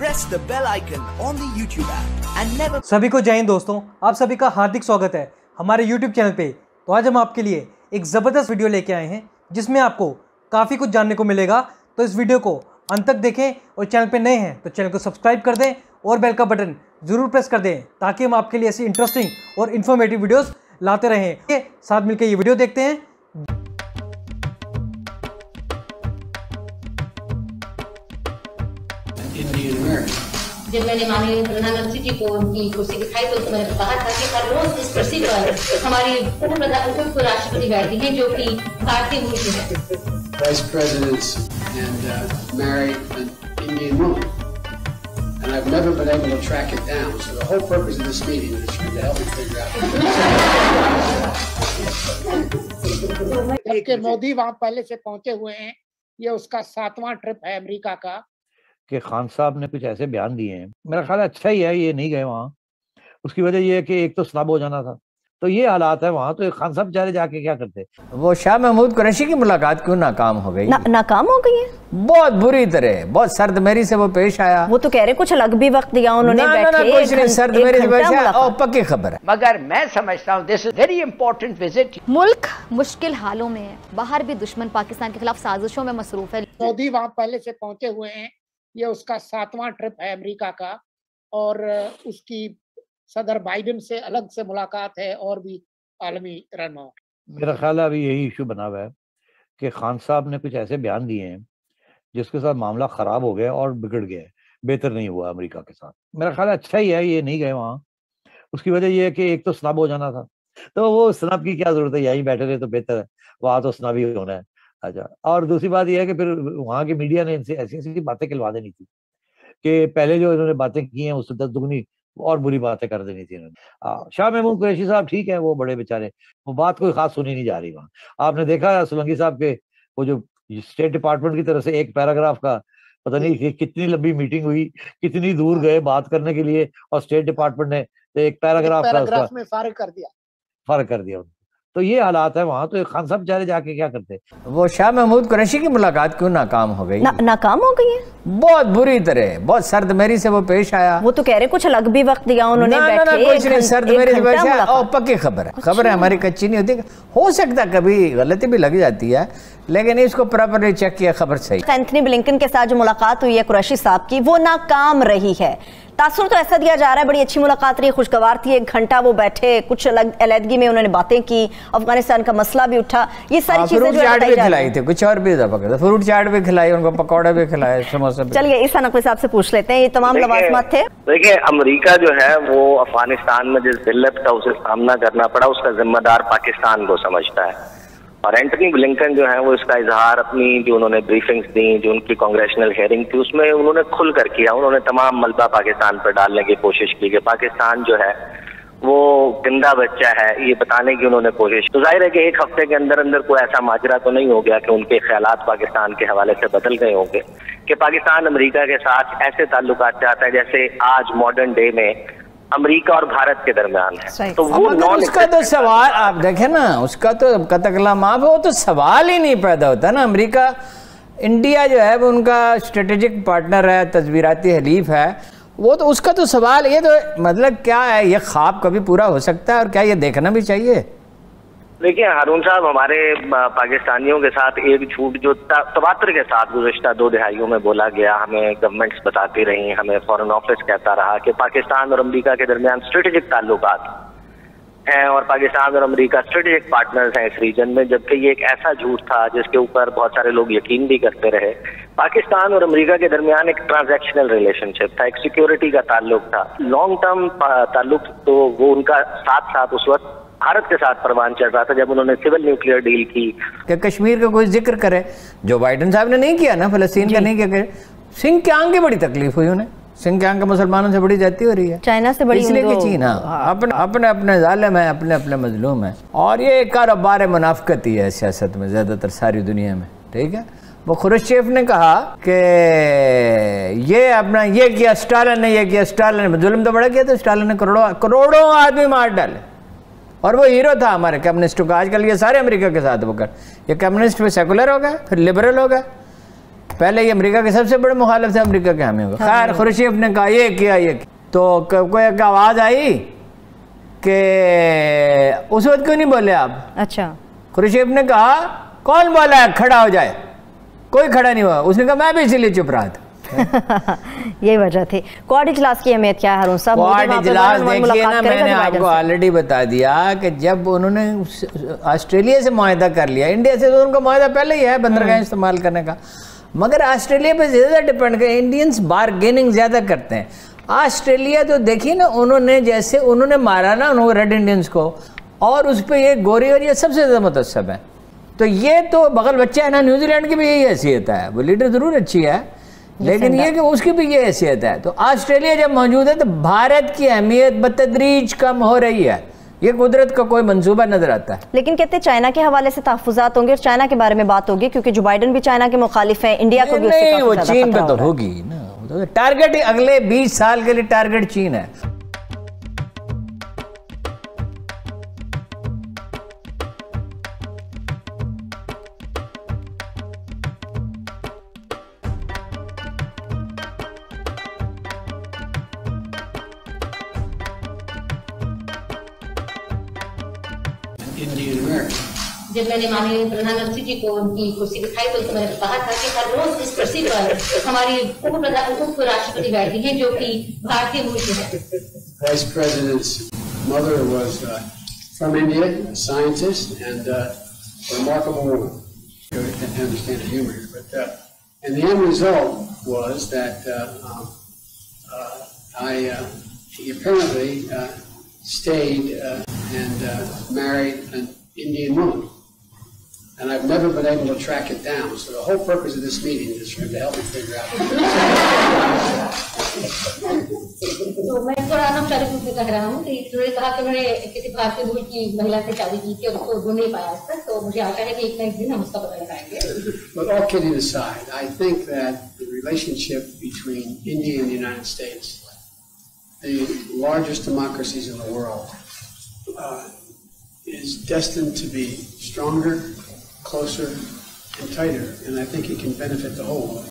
press the bell icon on the YouTube app and never सभी को जय हिंद दोस्तों, आप सभी का हार्दिक स्वागत है हमारे YouTube चैनल पे। तो आज हम आपके लिए एक ज़बरदस्त वीडियो लेके आए हैं, जिसमें आपको काफ़ी कुछ जानने को मिलेगा। तो इस वीडियो को अंत तक देखें और चैनल पे नए हैं तो चैनल को सब्सक्राइब कर दें और बेल का बटन ज़रूर प्रेस कर दें, ताकि हम आपके लिए ऐसी इंटरेस्टिंग और इन्फॉर्मेटिव वीडियोस लाते रहें। साथ मिलकर ये वीडियो देखते हैं। Indian American. जब मैंने माननीय प्रधानमंत्री जी को उनकी कुर्सी दिखाई तो मैंने कहा था कि हर रोज इस कुर्सी पर हमारी उप राष्ट्रपति बैठती हैं जो कि भारतीय मूल की है vice presidents and uh, marry an Indian woman. And I've never been able to track it down. So the whole purpose of this meeting is to help me figure out. जबकि मोदी वहाँ पहले से पहुँचे हुए हैं ये उसका सातवां ट्रिप है अमेरिका का कि खान साहब ने कुछ ऐसे बयान दिए हैं। मेरा ख्याल अच्छा ही है ये नहीं गए वहाँ। उसकी वजह ये है कि एक तो स्नब हो जाना था। तो ये हालात है वहाँ तो खान साहब बेचारे जाके क्या करते? वो शाह महमूद कुरैशी की मुलाकात क्यों नाकाम हो गई? ना, नाकाम हो गई है। बहुत बुरी तरह बहुत सर्द मेरी से वो पेश आया। वो तो कह रहे कुछ अलग भी वक्त दिया उन्होंने ना, ना, ना, कुछ नहीं सर्द मेरी से पेश आया। पक्की खबर है। मगर मैं समझता हूँ this is very important visit मुल्क मुश्किल हालों में है। बाहर भी दुश्मन पाकिस्तान के खिलाफ साजिशों में मसरूफ है। मोदी वहाँ पहले से पहुँचे हुए हैं। ये उसका सातवां ट्रिप है अमेरिका का और उसकी सदर बाइडेन से अलग से मुलाकात है और भी आलमी रहनुमाओं मेरा ख्याल है अभी यही इशू बना हुआ है कि खान साहब ने कुछ ऐसे बयान दिए हैं जिसके साथ मामला खराब हो गया और बिगड़ गया बेहतर नहीं हुआ अमेरिका के साथ। मेरा ख्याल अच्छा ही है ये नहीं गए वहाँ। उसकी वजह ये है कि एक तो स्नब हो जाना था तो वो स्नब की क्या ज़रूरत है, यहीं बैठे रहे तो बेहतर है, वहाँ तो स्नब ही होना है। अच्छा और दूसरी बात यह है कि फिर वहाँ की मीडिया ने इनसे ऐसी ऐसी बातें खिलवा देनी थी कि पहले जो इन्होंने बातें की हैं उससे दस दुगनी और बुरी बातें कर देनी थी इन्होंने। हाँ, शाह महमूद कुरैशी साहब ठीक है वो बड़े बेचारे वो बात कोई खास सुनी नहीं जा रही वहाँ। आपने देखा सोलंकी साहब के वो जो स्टेट डिपार्टमेंट की तरफ़ से एक पैराग्राफ का पता नहीं कि कितनी लंबी मीटिंग हुई कितनी दूर गए बात करने के लिए और स्टेट डिपार्टमेंट ने एक पैराग्राफ का उसका में फारिग कर दिया। फ़र्क कर दिया तो ये हालात है वहाँ तो खान साहब बेचारे जाके क्या करते? वो शाह महमूद कुरैशी की मुलाकात क्यों नाकाम हो गई? ना, नाकाम हो गई है। बहुत बुरी तरह बहुत सर्द मेरी से वो पेश आया। वो तो कह रहे कुछ अलग भी वक्त दिया उन्होंने ना, ना, ना, कुछ नहीं सर्द मेरी से पेश आया ओ मुलाकात। पक्की खबर है खबर है हमारी कच्ची नहीं होती। हो सकता है कभी गलती भी लग जाती है लेकिन इसको प्रॉपरली चेक किया खबर सही। एंथनी ब्लिंकन के साथ जो मुलाकात हुई है कुरैशी साहब की वो नाकाम रही है। तासुर तो ऐसा दिया जा रहा है बड़ी अच्छी मुलाकात रही खुशगवार थी एक घंटा वो बैठे कुछ अलग अलहदगी में उन्होंने बातें की अफ़गानिस्तान का मसला भी उठा ये सारी चीज़ें जो चाट भी खिलाई थी कुछ और भी फ्रूट चाट भी खिलाई उनको पकौड़े भी खिलाए समोसे चलिए इस नकवी साहब से पूछ लेते हैं ये तमाम लवाजमात थे। देखिए अमरीका जो है वो अफ़गानिस्तान में जिस जिल्लत का उसे सामना करना पड़ा उसका जिम्मेदार पाकिस्तान को समझता है। और एंटनी ब्लिंकन जो है, वो इसका इजहार अपनी जो उन्होंने ब्रीफिंग्स दी, जो उनकी कांग्रेशनल हेयरिंग थी, उसमें उन्होंने खुल कर किया। उन्होंने तमाम मलबा पाकिस्तान पर डालने की कोशिश की कि पाकिस्तान जो है, वो ज़िंदा बच्चा है, ये बताने की उन्होंने कोशिश तो ज़ाहिर है कि एक हफ़्ते के अंदर अंदर कोई ऐसा माजरा तो नहीं हो गया कि उनके ख्याल पाकिस्तान के हवाले से बदल गए होंगे। कि पाकिस्तान अमरीका के साथ ऐसे ताल्लुक चाहता है, जैसे आज मॉडर्न डे में अमेरिका और भारत के दरमियान है। तो वो नॉन उसका तो सवाल आप देखें ना उसका तो कतकला माफ़ वो तो सवाल ही नहीं पैदा होता ना। अमरीका इंडिया जो है वो उनका स्ट्रेटेजिक पार्टनर है तस्वीराती हलीफ है। वो तो उसका तो सवाल ये तो मतलब क्या है ये ख्वाब कभी पूरा हो सकता है और क्या ये देखना भी चाहिए? देखिए, हारून साहब, हमारे पाकिस्तानियों के साथ एक झूठ जो त- तवात्र के साथ गुजशत दो दिहाइयों में बोला गया, हमें गवर्नमेंट्स बताती रही, हमें फॉरेन ऑफ़िस कहता रहा कि पाकिस्तान और अमेरिका के दरमियान स्ट्रेटेजिक ताल्लुकात हैं और पाकिस्तान और अमेरिका स्ट्रेटेजिक पार्टनर्स हैं इस रीजन में, जबकि ये एक ऐसा झूठ था जिसके ऊपर बहुत सारे लोग यकीन भी करते रहे। पाकिस्तान और अमेरिका के दरमियान एक ट्रांजैक्शनल रिलेशनशिप था, एक सिक्योरिटी का ताल्लुक था। लॉन्ग टर्म ताल्लुक तो वो उनका साथ साथ उस वक्त भारत के साथ परवान चल रहा था जब उन्होंने सिविल न्यूक्लियर डील की। कि कश्मीर का कोई ज़िक्र करे? जो बाइडन साहब ने नहीं किया ना फलस्तीन का नहीं किया सिंह के आंग की बड़ी तकलीफ़ हुई उन्हें। सिंह के आंग का मुसलमानों से बड़ी जाती हो रही है। चाइना से बड़ी इसलिए कि चीन हाँ अपने अपने अपने जालिम है अपने अपने मजलूम है। और ये कारोबार मुनाफ्कत ही है सियासत में ज़्यादातर सारी दुनिया में ठीक है? वो खुरशेफ ने कहा कि ये अपना ये किया स्टालिन ने ये किया स्टालिन ने। जुल्म तो बड़ा किया तो स्टालिन ने करोड़ों करोड़ों आदमी मार डाले। और वो हीरो था हमारे कम्युनिस्टों का। आजकल ये सारे अमेरिका के साथ वो कर ये कम्युनिस्ट फिर सेकुलर हो गए फिर लिबरल हो गए पहले ये अमेरिका के सबसे बड़े मुखालिफ थे अमेरिका के हमें होगा। खैर खुर्शीफ ने कहा ये किया ये किया। तो कोई एक आवाज़ आई कि उस वक्त क्यों नहीं बोले आप? अच्छा। खुर्शीफ ने कहा कौन बोला है? खड़ा हो जाए। कोई खड़ा नहीं हुआ। उसने कहा मैं भी इसीलिए चुप रहा था। यही वजह थी। क्वाड इजलास की अहमियत क्या है हारून साहब क्वाड इजलास देखिए ना मैंने आपको ऑलरेडी बता दिया कि जब उन्होंने ऑस्ट्रेलिया से माहिदा कर लिया इंडिया से तो उनका माहिदा पहले ही है बंदरगाह इस्तेमाल करने का। मगर ऑस्ट्रेलिया पे ज़्यादा डिपेंड कर इंडियंस बारगेनिंग ज़्यादा करते हैं। ऑस्ट्रेलिया तो देखिए ना उन्होंने जैसे उन्होंने मारा ना उन्होंने रेड इंडियंस को और उस पर ये गोरी और ये सबसे ज़्यादा मुतसब है। तो ये तो बगल बच्चा है ना न्यूजीलैंड की भी यही हैसियत है। वो लीडर ज़रूर अच्छी है। लेकिन ये कि उसकी भी ये हैसियत है। तो ऑस्ट्रेलिया जब मौजूद है तो भारत की अहमियत बतदरीज कम हो रही है। ये कुदरत का कोई मंसूबा नज़र आता है। लेकिन कहते हैं चाइना के हवाले से तहफात होंगे और चाइना के बारे में बात होगी क्योंकि जो बाइडन भी चाइना के मुखालिफ है इंडिया को भी नहीं वो चीन पर पे तो होगी ना। तो टारगेट अगले 20 साल के लिए टारगेट चीन है। Indian American. जब मैंने माननीय प्रधानमंत्री जी को उनकी कुर्सी दिखाई तो मैंने कहा था कि हर रोज इस कुर्सी पर हमारी उप प्रधान उप राष्ट्रपति बैठती हैं जो कि भारतीय मूल की है Vice President's mother was uh, from India, a scientist, and uh, a remarkable woman. I understand the humor here, but uh, and the end result was that uh, um, uh, I uh, he apparently uh, stayed uh, and uh, married an Indian woman. And I've never been able to track it down. So the whole purpose of this meeting is for him to help me figure out. तो मैं थोड़ा अनौपचारिक रूप से कह रहा हूँ कि उन्होंने कहा कि उन्होंने किसी भारतीय मूल की महिला से शादी की थी और उसको ढूंढ नहीं पाया आज तक तो मुझे आशा है कि एक ना एक दिन हम उसका पता लगाएंगे But all kidding aside, I think that the relationship between India and the United States, the largest democracies in the world, uh, is destined to be stronger, closer, and tighter, and I think it can benefit the whole.